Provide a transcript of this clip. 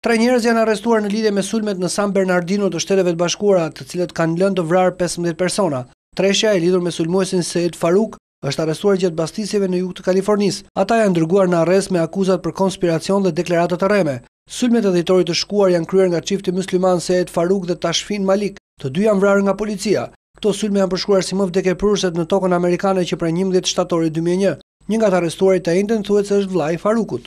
Tre njerëz janë arrestuar në lidhje me sulmet në San Bernardino të Shteteve të Bashkuara, të cilat kanë lënë të vrarë pesëmbëdhjetë persona. Treshja e lidhur me sulmuesin Syed Farook është arrestuar gjatë bastisjeve në jug të Kalifornisë. Ata janë dërguar në arrest me akuzat për konspiracion dhe deklarata të rreme. Sulmet e dhjetorit të shkuar janë kryer nga çifti musliman Syed Farook dhe Tashfeen Malik, të dy janë vrarë nga policia. Këto sulme janë përshkruar si më vdekjeprurëset në tokën amerikane që prej njëmbëdhjetë shtatorit dy mijë e një. Një nga të arrestuarit të enjten thuhet se është vëllai i Farukut.